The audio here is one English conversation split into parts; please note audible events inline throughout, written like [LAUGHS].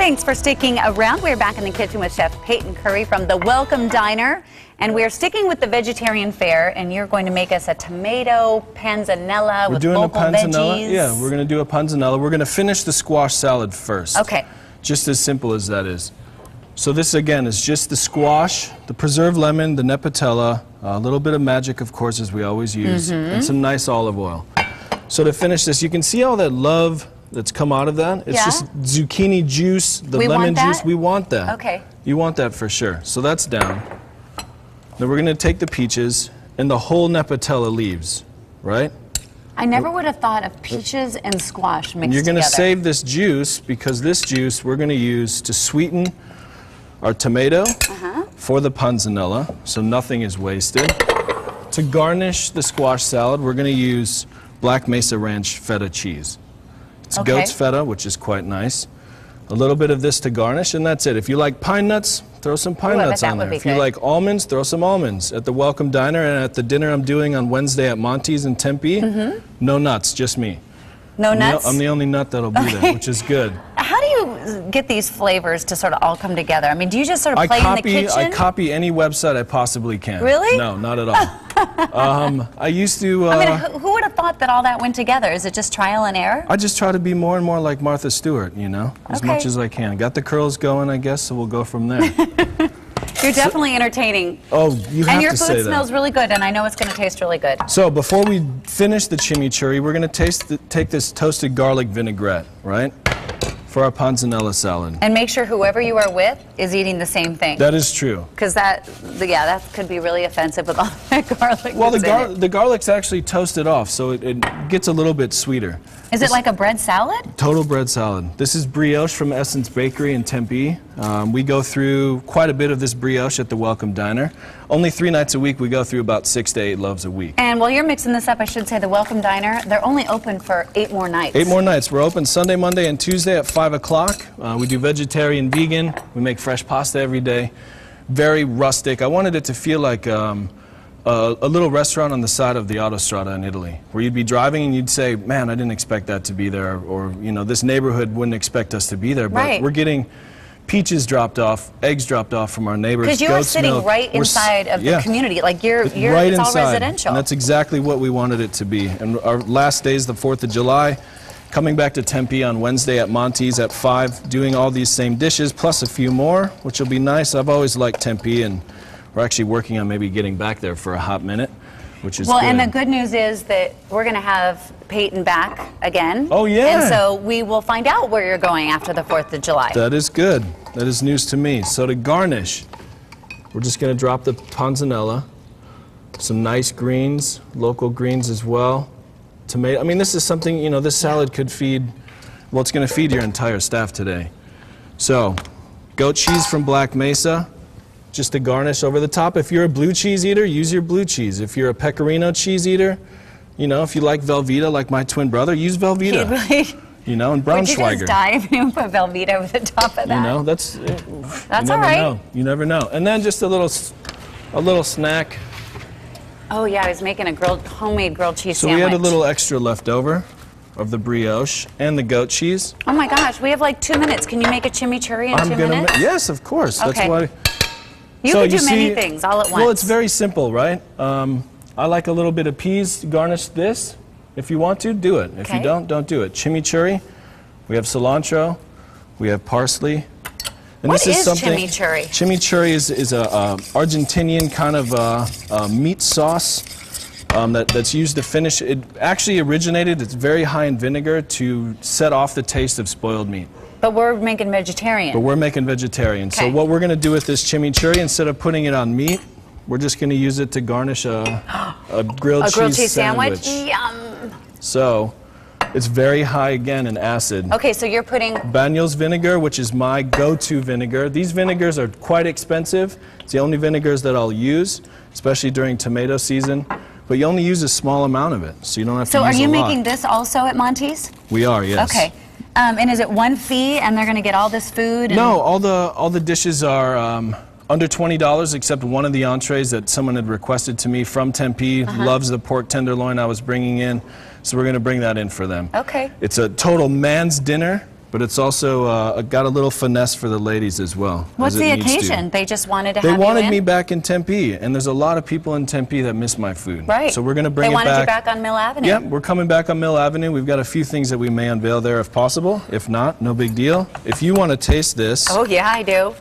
Thanks for sticking around. We're back in the kitchen with Chef Payton Curry from the Welcome Diner. And we're sticking with the vegetarian fare, and you're going to make us a tomato panzanella We're with doing a panzanella. veggies. Yeah, we're going to do a panzanella. We're going to finish the squash salad first. Okay. Just as simple as that is. So this again is just the squash, the preserved lemon, the nepitella, a little bit of magic, of course, as we always use, Mm-hmm. and some nice olive oil. So to finish this, you can see all that love that's come out of that. It's Yeah. just zucchini juice, the We lemon juice. We want that. Okay. You want that for sure. So that's down. Then we're going to take the peaches and the whole nepitella leaves, right? I never would have thought of peaches and squash mixed And you're going to save this juice because this juice we're going to use to sweeten our tomato Uh-huh. for the panzanella, so nothing is wasted. To garnish the squash salad, we're going to use Black Mesa Ranch feta cheese. It's Okay. goat's feta, which is quite nice. A little bit of this to garnish, and that's it. If you like pine nuts, throw some pine Ooh, nuts on there. If you like almonds, throw some almonds. At the Welcome Diner and at the dinner I'm doing on Wednesday at Monty's in Tempe, mm-hmm. no nuts, just me. no I'm the- nuts? I'm the only nut that'll be there, which is good. [LAUGHS] How do you get these flavors to sort of all come together? I mean, do you just sort of I play in the kitchen? I copy any website I possibly can. Really? No, not at all. [LAUGHS] um, I used to. Uh, I mean, who, who would have thought that all that went together? Is it just trial and error? I just try to be more and more like Martha Stewart, you know, as Okay. much as I can. Got the curls going, I guess, so we'll go from there. [LAUGHS] You're definitely entertaining. oh, you have to do that. And your to food smells really good, and I know it's going to taste really good. So before we finish the chimichurri, we're going to taste the, take this toasted garlic vinaigrette, right, for our panzanella salad. And make sure whoever you are with is eating the same thing. That is true. Because that, yeah, that could be really offensive with all [LAUGHS] that garlic. Well, the, gar- the garlic's actually toasted off, so it, it gets a little bit sweeter. Is it like a bread salad? Total bread salad. This is brioche from Essence Bakery in Tempe. Um, we go through quite a bit of this brioche at the Welcome Diner. Only three nights a week, we go through about six to eight loaves a week. And while you're mixing this up, I should say the Welcome Diner, they're only open for eight more nights. Eight more nights. We're open Sunday, Monday, and Tuesday at 5 o'clock. Uh, we do vegetarian, vegan. We make fresh pasta every day. Very rustic. I wanted it to feel like um, a, a little restaurant on the side of the Autostrada in Italy, where you'd be driving and you'd say, man, I didn't expect that to be there, or, you know, this neighborhood wouldn't expect us to be there. But Right. we're getting peaches dropped off, eggs dropped off from our neighbors. Because you are sitting milk. right We're inside of the community. Like you're, It's you're right it's all inside. residential. And that's exactly what we wanted it to be. And our last day is the 4th of July. Coming back to Tempe on Wednesday at Monty's at 5, doing all these same dishes, plus a few more, which will be nice. I've always liked Tempe, and we're actually working on maybe getting back there for a hot minute, which is well, good. and the good news is that we're going to have Payton back again. Oh, yeah. And so we will find out where you're going after the 4th of July. That is good. That is news to me. So to garnish, we're just going to drop the panzanella, some nice greens, local greens as well. Tomato. I mean, this is something, you know, this salad could feed, well, it's going to feed your entire staff today. So, goat cheese from Black Mesa, just to garnish over the top. If you're a blue cheese eater, use your blue cheese. If you're a pecorino cheese eater, you know, if you like Velveeta like my twin brother, use Velveeta. [LAUGHS] You know, and Would you just if you put Velveeta over the top of that? You know, that's That's you all never right. know. You never know. And then just a little, a little snack. Oh yeah, I was making a grilled, homemade grilled cheese So sandwich. we had a little extra left over of the brioche and the goat cheese. Oh my gosh, we have like two minutes. Can you make a chimichurri in I'm 2 gonna. minutes? Yes, of course. That's Okay. why. You so could do you many see- things all at once. Well, it's very simple, right? Um, I like a little bit of peas garnish this. If you want to, do it. If Okay. you don't, don't do it. Chimichurri. We have cilantro. We have parsley. And What this is, is something, chimichurri? Chimichurri is, is a, uh Argentinian kind of uh, uh, meat sauce um, that, that's used to finish. It actually originated. It's very high in vinegar to set off the taste of spoiled meat. But we're making vegetarian. But we're making vegetarian. So what we're going to do with this chimichurri, instead of putting it on meat, we're just going to use it to garnish a, [GASPS] a grilled, a grilled cheese, cheese sandwich? sandwich. Yum. So it's very high again in acid. Okay, so you're putting Banyuls vinegar, which is my go-to vinegar. These vinegars are quite expensive. It's the only vinegars that I'll use, especially during tomato season. But you only use a small amount of it, so you don't have So to are use you a lot. making this also at Monty's? We are, yes. Okay. Um, and is it one fee and they're going to get all this food? And No, all the all the dishes are um, under twenty dollars, except one of the entrees that someone had requested to me from Tempe. Uh-huh. Loves the pork tenderloin I was bringing in, so we're going to bring that in for them. Okay. It's a total man's dinner but it's also uh, got a little finesse for the ladies as well. What's as the needs to. occasion? They just wanted to They have wanted me back in Tempe, and there's a lot of people in Tempe that miss my food. Right. So we're going to bring they it wanted you back on Mill Avenue. Yep, we're coming back on Mill Avenue. We've got a few things that we may unveil there if possible. If not, no big deal. If you want to taste this, Oh, yeah, I do.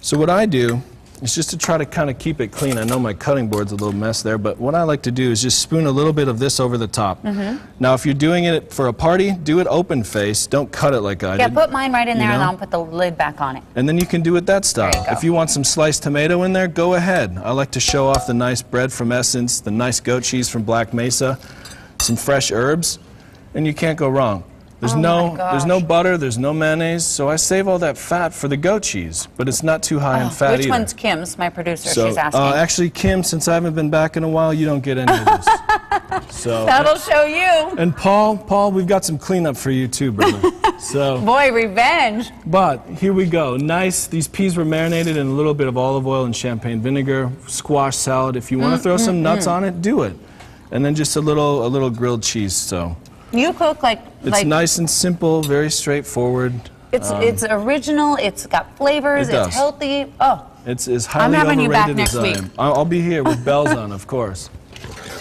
So what I do is just to try to kind of keep it clean. I know my cutting board's a little mess there, but what I like to do is just spoon a little bit of this over the top. Mm-hmm. Now, if you're doing it for a party, do it open face. Don't cut it like I do. Yeah, did. put mine right in You there and know? I'll put the lid back on it. And then you can do it that style. You. If you want some sliced tomato in there, go ahead. I like to show off the nice bread from Essence, the nice goat cheese from Black Mesa, some fresh herbs, and you can't go wrong. There's Oh no there's no butter, there's no mayonnaise, so I save all that fat for the goat cheese, but it's not too high in oh, fat Oh, Which either. one's Kim's, my producer? so, She's uh, asking. uh, actually, Kim, since I haven't been back in a while, you don't get any of this. [LAUGHS] so, That'll show you. and Paul, Paul, we've got some cleanup for you too, brother. [LAUGHS] so, Boy, revenge. but here we go. Nice. These peas were marinated in a little bit of olive oil and champagne vinegar. Squash salad. If you want to mm, throw some mm, nuts mm. on it, do it. And then just a little a little grilled cheese. So You cook like it's like nice and simple, very straightforward. it's it's original. It's got flavors. It. It's healthy. Oh, It's as highly having you back next week. I'll, I'll be here with [LAUGHS] bells on, of course.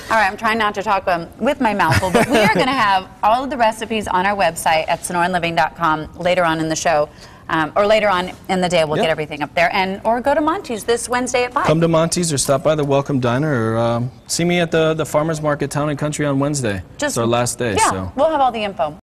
all right. I'm trying not to talk um, with my mouth full, but we are going to have all of the recipes on our website at sonoranliving.com later on in the show. Um, or later on in the day, we'll Yep. get everything up there. And or go to Monty's this Wednesday at five. Come to Monty's or stop by the Welcome Diner or um, see me at the, the Farmers Market Town and Country on Wednesday. Just it's our last day. Yeah, So. we'll have all the info.